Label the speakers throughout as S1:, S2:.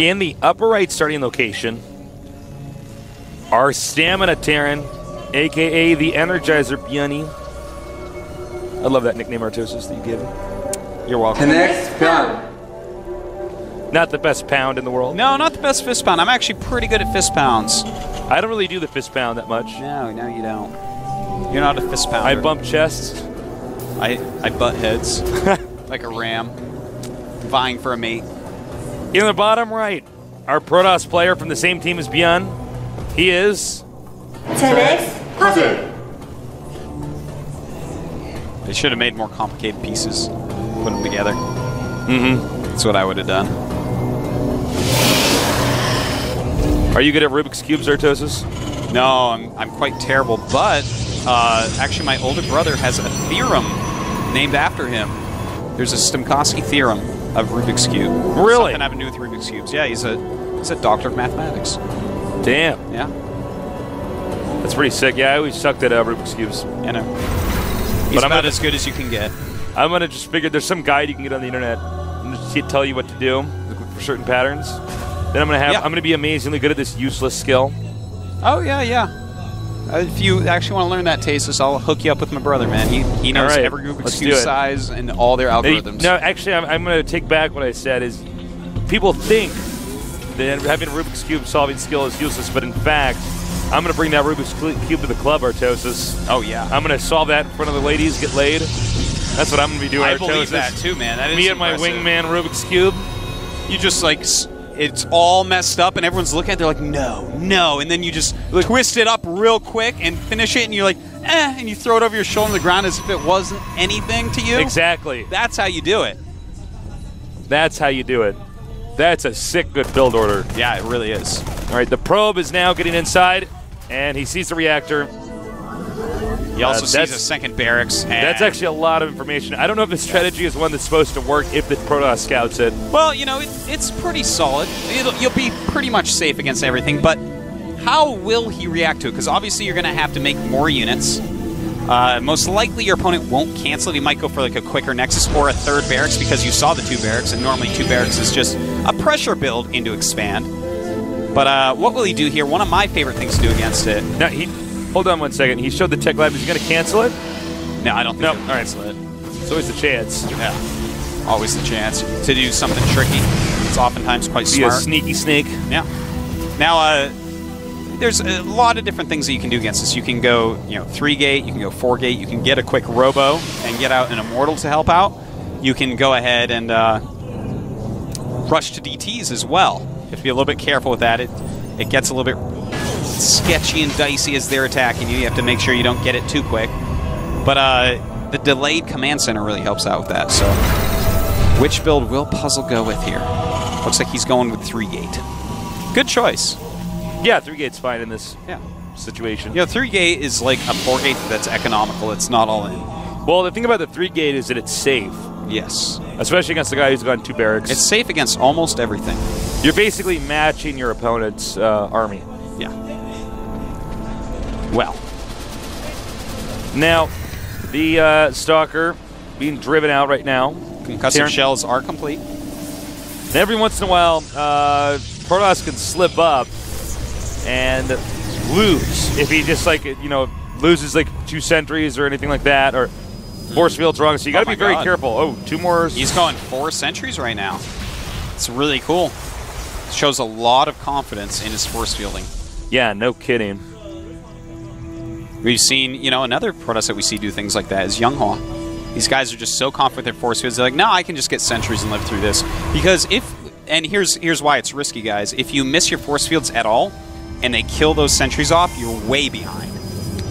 S1: In the upper right starting location, our Stamina Terran, aka the Energizer Bjunny. I love that nickname, Artosis, that you gave him. You're welcome.
S2: The next pound.
S1: Not the best pound in the world.
S3: No, not the best fist pound. I'm actually pretty good at fist pounds.
S1: I don't really do the fist pound that much.
S3: No, no, you don't. You're not a fist pounder.
S1: I bump chests.
S3: I, I butt heads like a ram, vying for a mate.
S1: In the bottom right, our Protoss player from the same team as Byun. He is
S4: 10x puzzle.
S3: They should have made more complicated pieces, put them together.
S1: Mm-hmm.
S3: That's what I would have done.
S1: Are you good at Rubik's Cubes, Artosis?
S3: No, I'm, I'm quite terrible, but uh, actually my older brother has a theorem named after him. There's a Stemkoski theorem of Rubik's Cube.
S1: Really?
S3: Something having to do with Rubik's Cubes. Yeah, he's a he's a doctor of mathematics.
S1: Damn.
S3: Yeah.
S1: That's pretty sick. Yeah, I always sucked at uh, Rubik's Cubes.
S3: You know. He's
S1: But I'm
S3: about
S1: gonna-
S3: as good as you can get.
S1: I'm gonna just figure there's some guide you can get on the internet and just tell you what to do for certain patterns. Then I'm gonna have
S3: Yeah.
S1: I'm gonna be amazingly good at this useless skill.
S3: Oh yeah, yeah. Uh, if you actually want to learn that Tasis, I'll hook you up with my brother, man. He he knows
S1: right,
S3: every Rubik's
S1: let's
S3: Cube size and all their algorithms.
S1: no, actually, I'm, I'm gonna take back what I said. Is people think that having a Rubik's cube solving skill is useless, but in fact, I'm gonna bring that Rubik's cube to the club, Artosis.
S3: Oh yeah.
S1: I'm gonna solve that in front of the ladies, get laid. That's what I'm gonna be doing.
S3: I
S1: Artosis.
S3: believe that too, man. That is
S1: Me and my wingman Rubik's cube.
S3: You just like it's all messed up, and everyone's looking at. it, They're like, no, no, and then you just twist it up real quick and finish it, and you're like, eh, and you throw it over your shoulder on the ground as if it wasn't anything to you.
S1: Exactly.
S3: That's how you do it.
S1: That's how you do it. That's a sick, good build order.
S3: Yeah, it really is.
S1: All right, the probe is now getting inside, and he sees the reactor.
S3: He also
S1: Uh,
S3: sees a second barracks. And
S1: That's actually a lot of information. I don't know if the strategy is one that's supposed to work if the Protoss scouts it.
S3: Well, you know, it, it's pretty solid. It'll, you'll be pretty much safe against everything, but how will he react to it? Because obviously you're going to have to make more units. Uh, most likely your opponent won't cancel it. He might go for like a quicker Nexus or a third barracks because you saw the two barracks, and normally two barracks is just a pressure build into expand. But uh, what will he do here? One of my favorite things to do against it.
S1: Now he, hold on one second. He showed the tech lab. Is he going to cancel it?
S3: No, I don't think
S1: No.
S3: he'll
S1: All right.
S3: cancel it.
S1: It's always a chance.
S3: Yeah. Always the chance to do something tricky. It's oftentimes quite
S1: Be a sneaky snake.
S3: Yeah. Now, uh, there's a lot of different things that you can do against this. You can go, you know, three gate. You can go four gate. You can get a quick robo and get out an immortal to help out. You can go ahead and uh, rush to DTs as well. If You have to be a little bit careful with that. It it gets a little bit sketchy and dicey as they're attacking you. You have to make sure you don't get it too quick. But uh, the delayed command center really helps out with that. So, which build will Puzzle go with here? Looks like he's going with three gate. Good choice.
S1: Yeah, three gates fine in this
S3: Yeah.
S1: situation.
S3: You know, three gate is like a four gate that's economical. It's not all in.
S1: Well, the thing about the three gate is that it's safe,
S3: Yes.
S1: especially against the guy who's gone two barracks.
S3: It's safe against almost everything.
S1: You're basically matching your opponent's uh, army.
S3: Yeah. Well,
S1: Now, the uh, stalker being driven out right now.
S3: concussive shells are complete.
S1: And every once in a while, uh, Protoss can slip up and lose if he just like you know loses like two sentries or anything like that, or force field's wrong. So you got to
S3: Oh
S1: be very
S3: God.
S1: careful. Oh, two more.
S3: He's going four sentries right now. It's really cool. Shows a lot of confidence in his force fielding.
S1: yeah, no kidding.
S3: We've seen, you know, another Protoss that we see do things like that is Younghua. These guys are just so confident with their force fields. They're like, no, I can just get sentries and live through this. Because if, and here's here's why it's risky, guys. If you miss your force fields at all, and they kill those sentries off, you're way behind.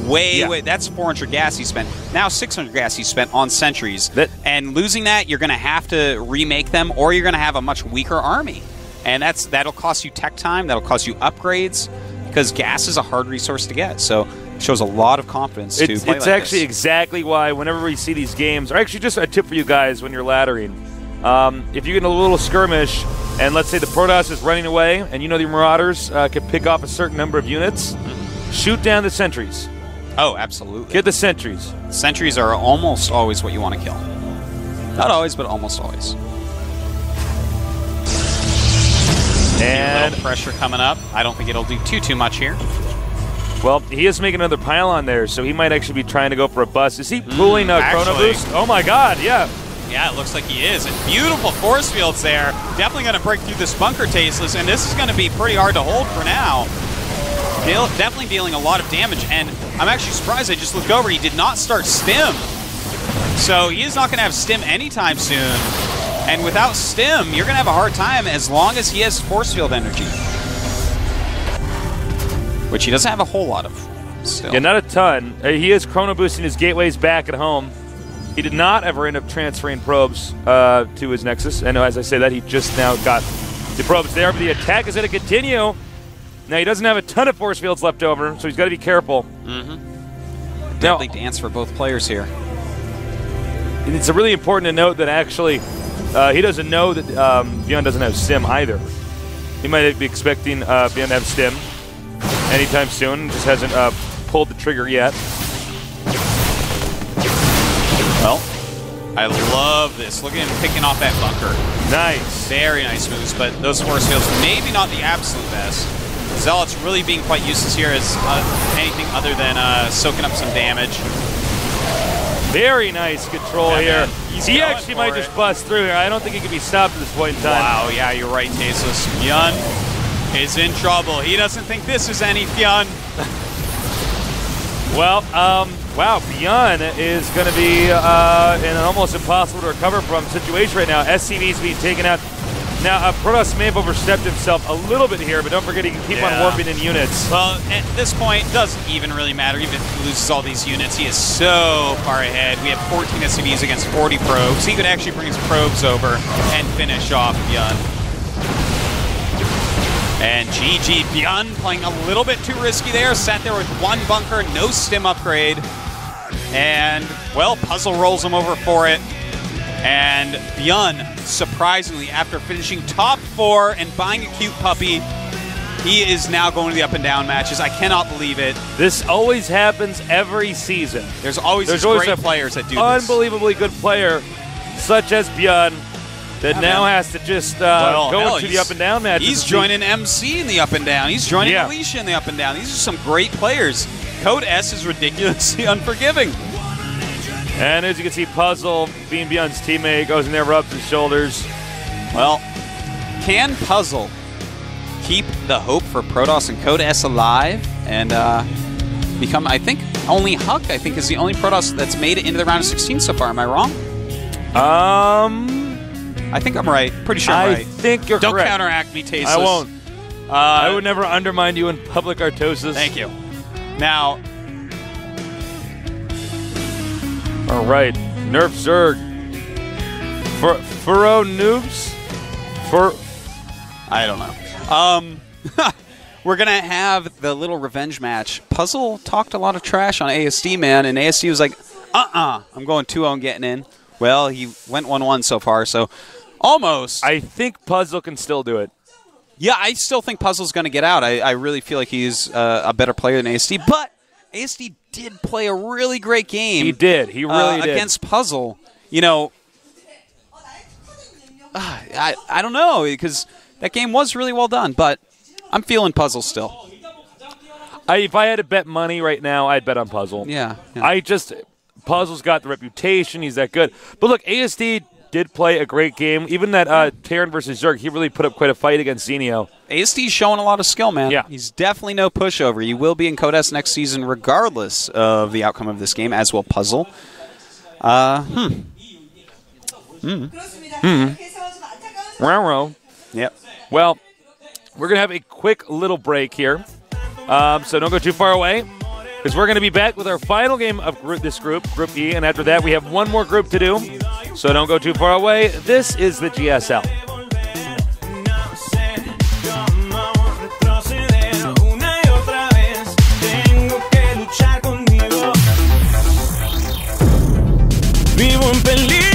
S3: Way,
S1: Yeah.
S3: way. That's 400 gas he spent. Now 600 gas he spent on sentries.
S1: That-
S3: and losing that, you're going to have to remake them, or you're going to have a much weaker army. And that's that'll cost you tech time. That'll cost you upgrades because gas is a hard resource to get. So shows a lot of confidence to
S1: It's,
S3: play
S1: it's
S3: like
S1: actually
S3: this.
S1: exactly why whenever we see these games, or actually just a tip for you guys when you're laddering, um, if you get in a little skirmish and let's say the Protoss is running away and you know the Marauders uh, can pick off a certain number of units, shoot down the sentries.
S3: Oh, absolutely.
S1: Get the sentries.
S3: Sentries are almost always what you want to kill. Not always, but almost always.
S1: And
S3: pressure coming up. I don't think it'll do too too much here.
S1: Well, he is making another pylon there, so he might actually be trying to go for a bus. Is he pulling a chrono
S3: Mm,
S1: boost? Oh my God! Yeah.
S3: Yeah, it looks like he is. And beautiful force fields there. Definitely going to break through this bunker, Tasteless, and this is going to be pretty hard to hold for now. Deal, definitely dealing a lot of damage, and I'm actually surprised. I just looked over. He did not start Stim. So he is not going to have Stim anytime soon. And without Stim, you're going to have a hard time as long as he has force field energy. Which he doesn't have a whole lot of still.
S1: Yeah, not a ton. Uh, he is chrono boosting his gateways back at home. He did not ever end up transferring probes uh, to his Nexus. And as I say that, he just now got the probes there, but the attack is going to continue. Now, he doesn't have a ton of force fields left over, so he's got to be careful.
S3: Mm-hmm. Deadly dance for both players here.
S1: It's really important to note that actually uh, he doesn't know that um, Byun doesn't have Stim either. He might be expecting uh, Byun to have Stim anytime soon, just hasn't uh, pulled the trigger yet.
S3: Well, I love this. Look at him picking off that bunker.
S1: Nice.
S3: Very nice moves, but those force fields maybe not the absolute best. Zealot's really being quite useless here as uh, anything other than uh, soaking up some damage.
S1: Very nice control
S3: Yeah,
S1: here. He actually might
S3: it.
S1: just bust through here. I don't think he can be stopped at this point in time.
S3: Wow, yeah, you're right, Tasteless. Yun is in trouble. He doesn't think this is any fun.
S1: Well, um, wow, Byun is going to be uh, in an almost impossible to recover from situation right now. SCV's being taken out. Now, uh, Protoss may have overstepped himself a little bit here, but don't forget he can keep on warping in units.
S3: Well, at this point, it doesn't even really matter. Even if he loses all these units, he is so far ahead. We have 14 SCVs against 40 probes. He could actually bring his probes over and finish off Yun. And GG Byun playing a little bit too risky there. Sat there with one bunker, no stim upgrade. And, well, Puzzle rolls him over for it. And Byun, surprisingly, after finishing top four and buying a cute puppy, he is now going to the up and down matches. I cannot believe it.
S1: This always happens every season.
S3: There's always
S1: There's always
S3: great players that do this.
S1: Unbelievably good player, such as Byun, that
S3: Yeah,
S1: now
S3: man.
S1: has to just uh,
S3: Well,
S1: go into the up and down matches.
S3: He's joining MC in the up and down. He's joining
S1: Yeah.
S3: Alicia in the up and down. These are some great players. Code S is ridiculously unforgiving.
S1: And as you can see, Puzzle, being Byun's teammate, goes in there, rubs his shoulders.
S3: Well, can Puzzle keep the hope for Protoss and Code S alive and uh, become, I think, only HuK, I think, is the only Protoss that's made it into the round of 16 so far. Am I wrong?
S1: Um,
S3: I think I'm right. Pretty sure I'm
S1: I
S3: right.
S1: think you're
S3: Don't
S1: correct.
S3: counteract me, Tasteless.
S1: I won't.
S3: Uh,
S1: I would never undermine you in public artosis.
S3: Thank you. Now,
S1: All right, Nerf Zerg. For Furrow noobs. For
S3: I don't know. Um, we're gonna have the little revenge match. Puzzle talked a lot of trash on ASD, man, and ASD was like, "Uh-uh, I'm going 2-0 and getting in." Well, he went 1-1 so far, so almost.
S1: I think Puzzle can still do it.
S3: yeah, I still think Puzzle's gonna get out. I, I really feel like he's uh, a better player than ASD, but ASD did play a really great game.
S1: He did. He really
S3: uh,
S1: did.
S3: against Puzzle. You know, uh, I I don't know because that game was really well done, but I'm feeling Puzzle still.
S1: I, if I had to bet money right now, I'd bet on Puzzle.
S3: Yeah, yeah.
S1: I just Puzzle's got the reputation. He's that good. But look, ASD did play a great game. Even that uh, Terran versus Zerg, he really put up quite a fight against Zenio.
S3: ASD's showing a lot of skill, man.
S1: Yeah.
S3: He's definitely no pushover. He will be in Code S next season, regardless of the outcome of this game, as will Puzzle. Uh, hmm. Hmm.
S1: Row
S3: Yep.
S1: Well, we're going to have a quick little break here. Um, so don't go too far away because we're going to be back with our final game of group, this group, Group E. And after that, we have one more group to do. So don't go too far away. This is the GSL. Vivo en peligro.